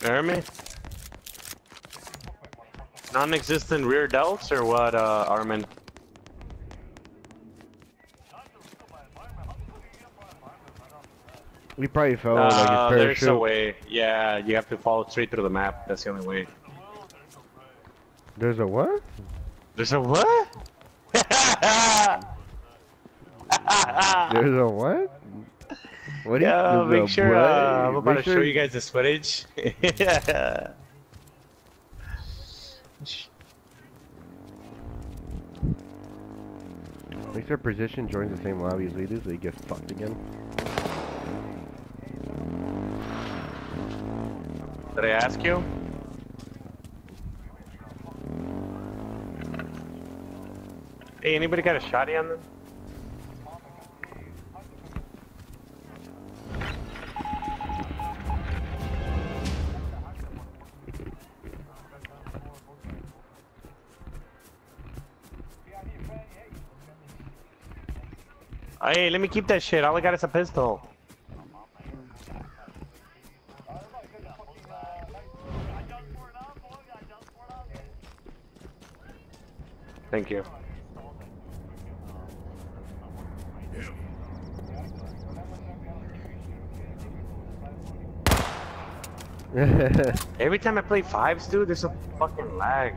Jeremy? Non-existent rear delts or what, uh, Armin? We probably fell Uh, like his there's a way. Yeah, you have to follow straight through the map. That's the only way. There's a what? There's a what? There's a what? What do you yeah, there's make sure. Uh, I'm about Make to show you guys this footage. yeah. Make sure position joins the same lobby as we do so he gets fucked again. Did I ask you? Hey, anybody got a shotty on them? Hey, let me keep that shit. All I got is a pistol. Thank you. Every time I play fives, dude, there's a fucking lag.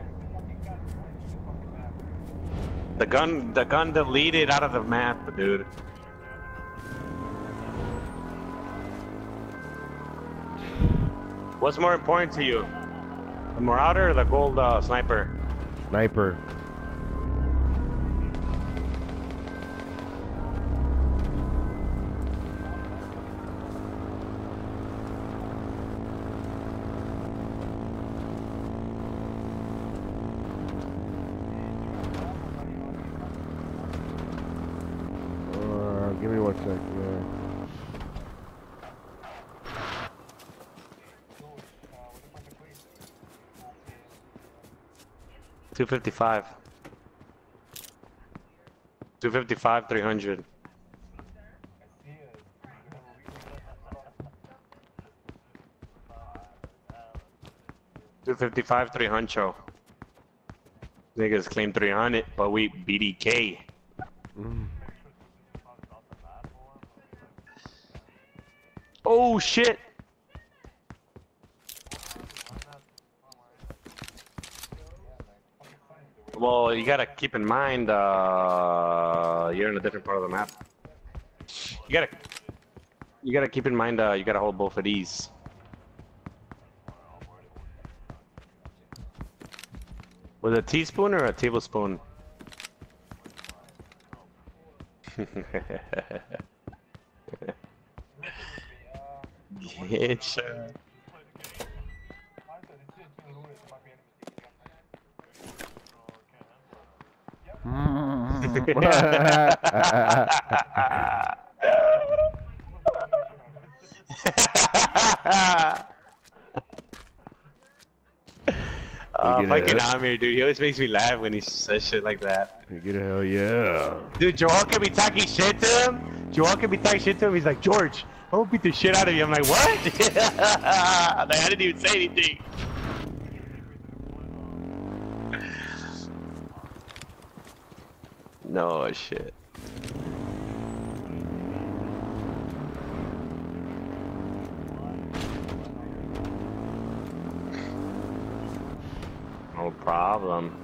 The gun, the gun deleted out of the map, dude. What's more important to you, the Marauder or the gold uh, sniper? Sniper. 255. 255, 300. Two fifty five, three hundred. Niggas claim three hundred, but we BDK. Mm. Oh shit! Well, you gotta keep in mind, uh, you're in a different part of the map. You gotta, you gotta keep in mind, uh, you gotta hold both of these. With a teaspoon or a tablespoon? Getcha. Uh, Oh, get fucking? Amir, dude. He always makes me laugh when he says shit like that. You get a hell yeah. Dude, Joel can be talking shit to him. Joel can be talking shit to him. He's like, George, I will beat the shit out of you. I'm like, what? like, I didn't even say anything. No shit. No problem.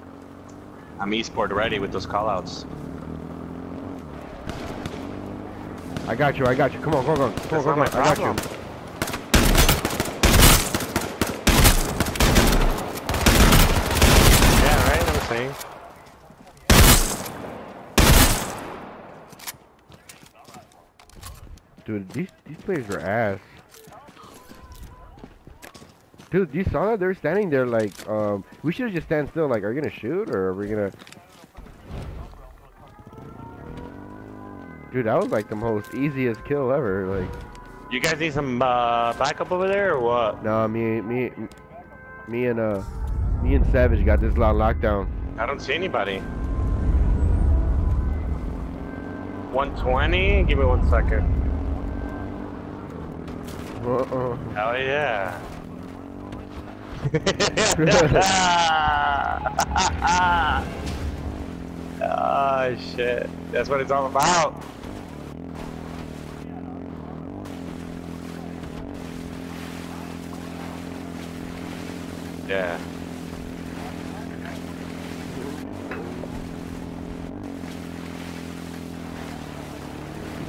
I'm esport ready with those callouts. I got you, I got you. Come on, go, go. Come on, That's go, not go. my I got problem. you. Yeah, right. I'm saying. Dude, these these players are ass. Dude, you saw that? They're standing there like, um, we should just stand still. Like, are you gonna shoot or are we gonna? Dude, that was like the most easiest kill ever. Like, You guys need some uh, backup over there or what? no, me, me, me and uh, me and Savage got this lot lockdown. I don't see anybody. 120? Give me one second. Uh-uh. Hell yeah. oh shit. That's what it's all about. Yeah.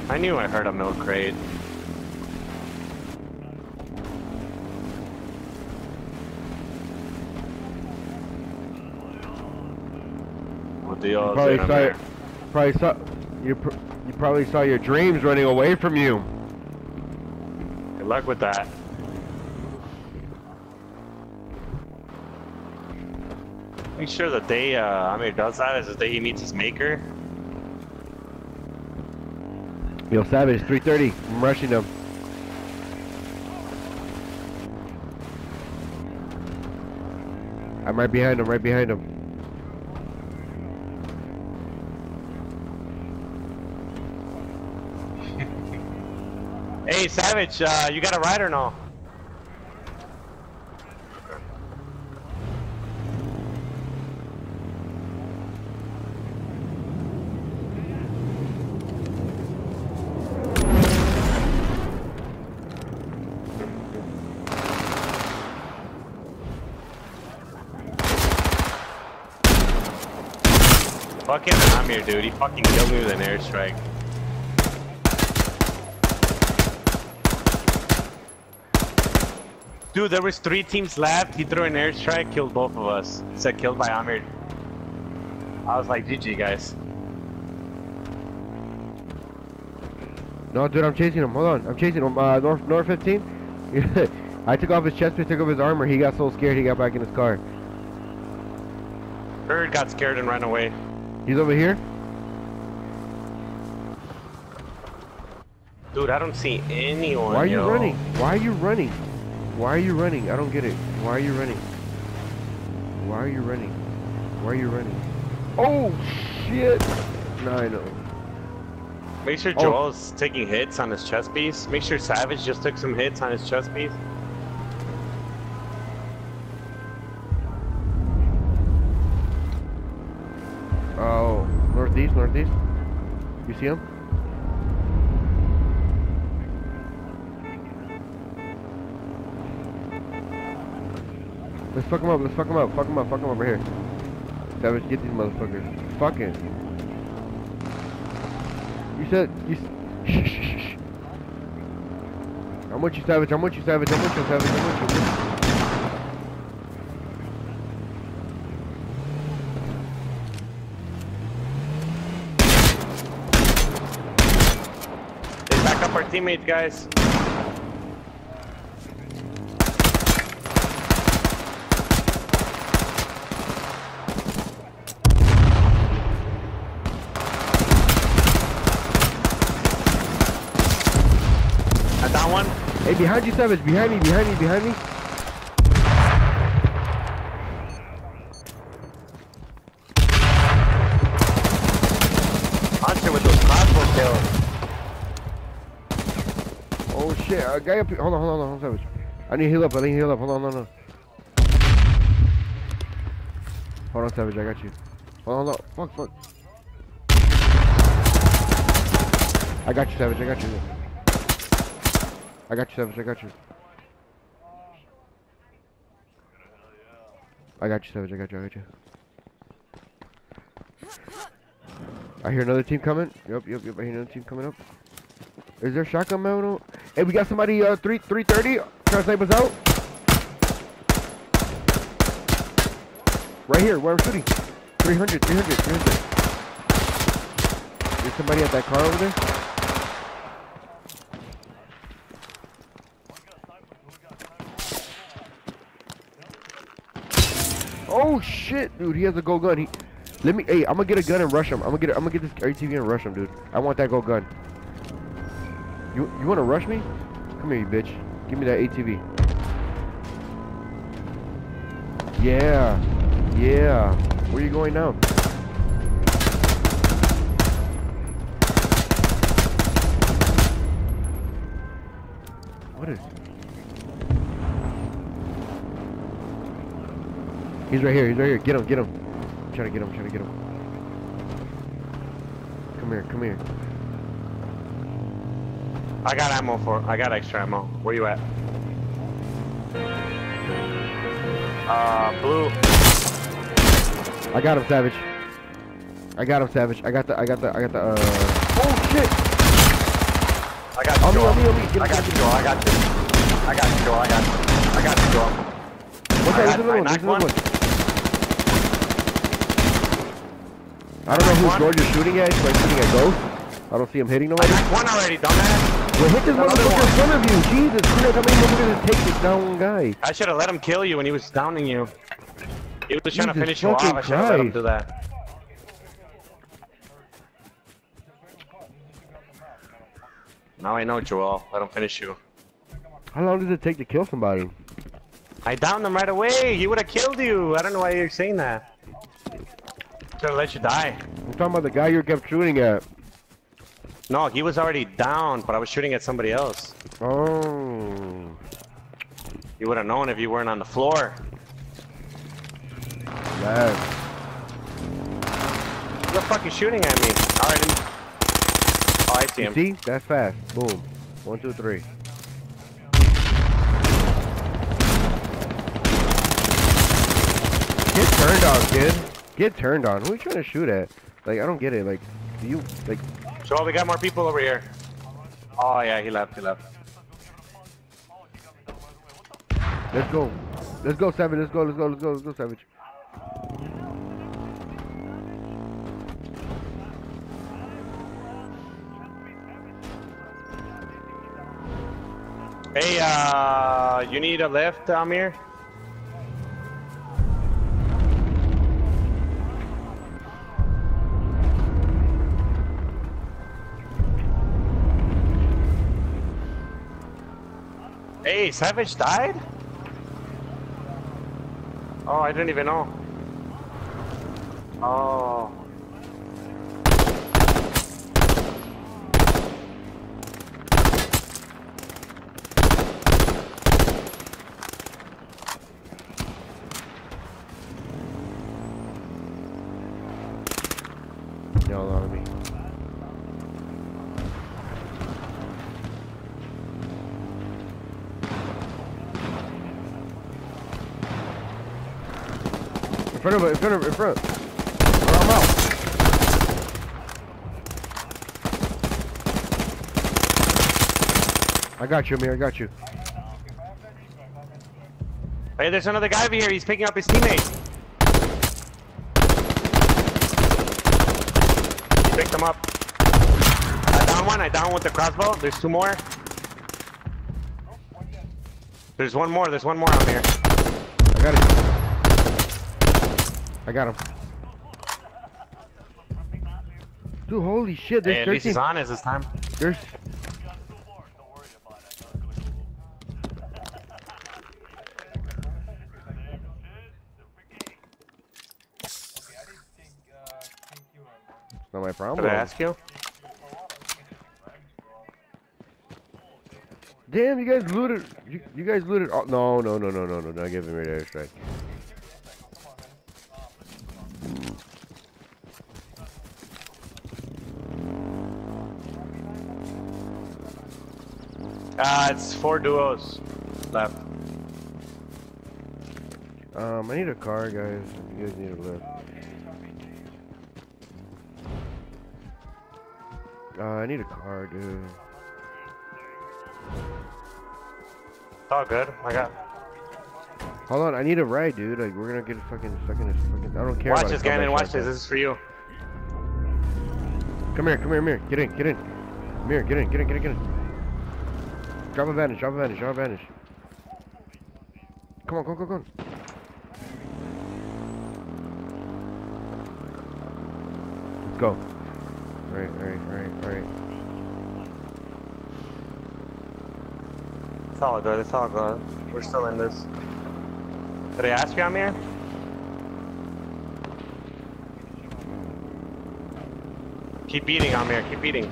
I knew I heard a milk crate. Odds Probably saw here? Probably saw you. Pr you probably saw your dreams running away from you. Good luck with that. Make sure the day uh, Amir does that is the day he meets his maker. Yo, Savage, 3:30. I'm rushing him. I'm right behind him. Right behind him. Hey, Savage, uh, you got a ride or no? Fucking Amir, dude. He fucking killed me with an airstrike. Dude, there was three teams left. He threw an airstrike, killed both of us. It said killed by Amir. I was like, GG, guys. No, dude, I'm chasing him. Hold on, I'm chasing him. Uh, North North 15. I took off his chest piece, took off his armor. He got so scared, he got back in his car. Bird got scared and ran away. He's over here. Dude, I don't see anyone. Why are you yo. running? Why are you running? Why are you running? I don't get it. Why are you running? Why are you running? Why are you running? Oh shit! No, I know. Make sure Oh. Joel's taking hits on his chest piece. Make sure Savage just took some hits on his chest piece. Oh, northeast, northeast. You see him? Let's fuck him up. Let's fuck him up. Fuck him up. Fuck him over here. Savage, get these motherfuckers. Fucking. You said you. Shh, shh, shh. I'm with you, Savage. I'm with you, Savage. I'm with you, Savage. I'm with you. Back up our teammates, guys. I down one. Hey, behind you, Savage. Behind me. Behind me. Behind me. Hunter with those crossbow kills. Oh shit, a guy up here. Hold on, hold on, hold on, Savage. I need to heal up, I need to heal up. Hold on, hold on. Hold on, Savage, I got you. Hold on, hold on. Fuck, fuck. I got you, Savage, I got you. I got you, Savage, I got you. I got you, Savage, I got you, I got you. I hear another team coming. Yep, yep, yep, I hear another team coming up. Is there shotgun ammo? Hey, we got somebody uh three three thirty trying to snipe us out. Right here, where I'm shooting. 300, 300, 300. There's somebody at that car over there. Oh shit, dude, he has a gold gun. He, let me. Hey, I'm gonna get a gun and rush him. I'm gonna get. A, I'm gonna get this ATV and rush him, dude. I want that gold gun. You you wanna rush me? Come here, you bitch. Give me that ATV. Yeah, yeah. Where are you going now? What is? He's right here. He's right here. Get him. Get him. I'm trying to get him. I'm trying to get him. Come here. Come here. I got ammo for. I got extra ammo. Where you at? Uh, blue. I got him, Savage. I got him, Savage. I got the. I got the. I got the. Uh. Oh shit! I got you, On me, on me, on me. Get I got you. Joel. I got you. I got you, Joel. I got you. I got you, Joel. What's that? There's another one. There's another one. I don't know whose One. door you're shooting at. You're shooting at Ghost. I don't see him hitting I nobody. one already, dumbass. Well, hit this motherfucker in front of you. Jesus Christ, how many motherfuckers it take this down one guy? I should have let him kill you when he was downing you. He was just trying to finish you off. I should have let him do that. Now I know, Joel. Let him finish you. How long does it take to kill somebody? I downed him right away. He would have killed you. I don't know why you're saying that. Have let you die. I'm talking about the guy you kept shooting at. No, he was already down, but I was shooting at somebody else. Oh. You would have known if you weren't on the floor. Yes. Who the fuck is shooting at me? Alright. Oh, I see You him. see? That's fast. Boom. One, two, three. Get turned on, kid. Get turned on. Who are you trying to shoot at? Like, I don't get it. Like, do you, like, So we got more people over here. Oh yeah, he left. He left. let's go. Let's go, Savage. Let's go, let's go, let's go, let's go, Savage. Hey, uh, you need a lift, Amir? Hey, Savage died? Oh, I didn't even know. Oh. Y'all on me. In front of it, in front of it, in front. Or I'm out. I got you, Amir, I got you. Hey, there's another guy over here. He's picking up his teammates. He picked him up. I down one. I down with the crossbow. There's two more. There's one more. There's one more out here. I got it. I got him. Dude, holy shit, Hey, there's at least 13. he's honest this time. There's It's not my problem. Did I ask you? Damn, you guys looted. You, you guys looted. Oh, no, no, no, no, no, no. Not giving me the airstrike. Uh, it's four duos left. Um, I need a car, guys. You guys need a lift. Uh, I need a car, dude. It's all good. I got. Hold on, I need a ride, dude. Like, we're gonna get fucking this fucking. I don't care. Watch this, Gannon. Watch this. This is for you. Come here, come here, come here. Get in, get in. Come here, get in, get in, get in, get in. Drop a vantage, drop a vantage, drop a vantage. Come on, come on, come. Let's go. Alright, alright, alright, alright. It's all good. It's all good. We're still in this. Did I ask you, Amir? Keep beating, Amir. Keep beating.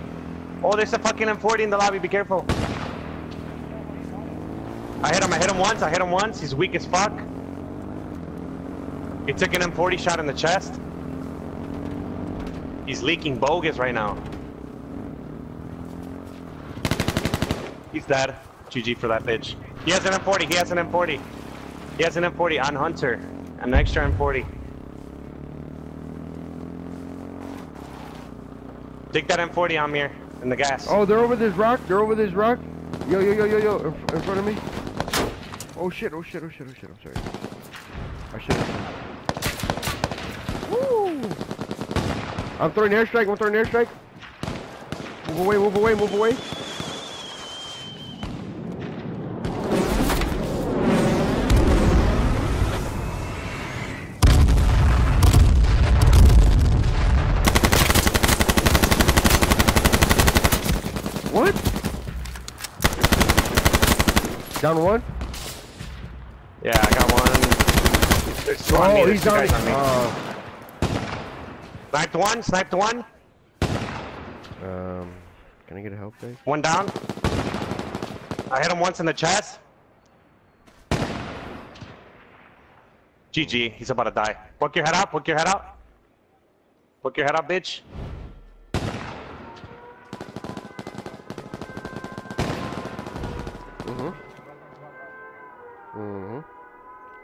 Oh, there's a fucking M40 in the lobby. Be careful. Once, I hit him once. He's weak as fuck. He took an M40 shot in the chest. He's leaking bogus right now. He's dead. GG for that bitch. He has an M40, he has an M40. He has an M40 on Hunter. An extra M40. Take that M40 on me in the gas. Oh, they're over this rock. They're over this rock. Yo, yo, yo, yo, yo, in front of me. Oh shit! Oh shit! Oh shit! Oh shit! I'm sorry. I should have. Woo! I'm throwing airstrike. I'm throwing airstrike. Move away! Move away! Move away! What? Down one? Yeah, I got one. There's two on me. Oh, There's he's two on guys me. on me. Uh, Sniped one, sniped one. um, can I get a help, guys? One down. I hit him once in the chest. GG, he's about to die. Poke your head out, poke your head out. Poke your head out, bitch.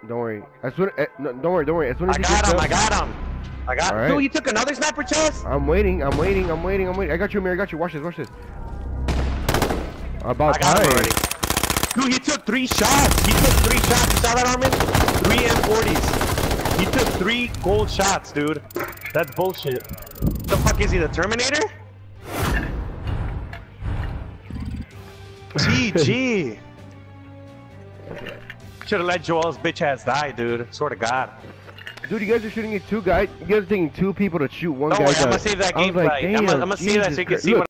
Don't worry. As soon, eh, no, don't worry. Don't worry. As soon as I got him, up, I got him. I got Alright. Dude, you took another sniper chest? I'm waiting. I'm waiting. I'm waiting. I'm waiting. I got you, Amir. I got you. Watch this. Watch this. About I got him time. already. Dude, he took three shots. He took three shots. You saw that, Armin? Three M40s. He took three gold shots, dude. That's bullshit. The fuck is he, the Terminator? GG. Should have let Joel's bitch ass die, dude. Swear to God. Dude, you guys are shooting at two guys. You guys are taking two people to shoot one Don't guy worry, I'm gonna save that gameplay. like, I'm gonna, I'm gonna save that so you can see Look, what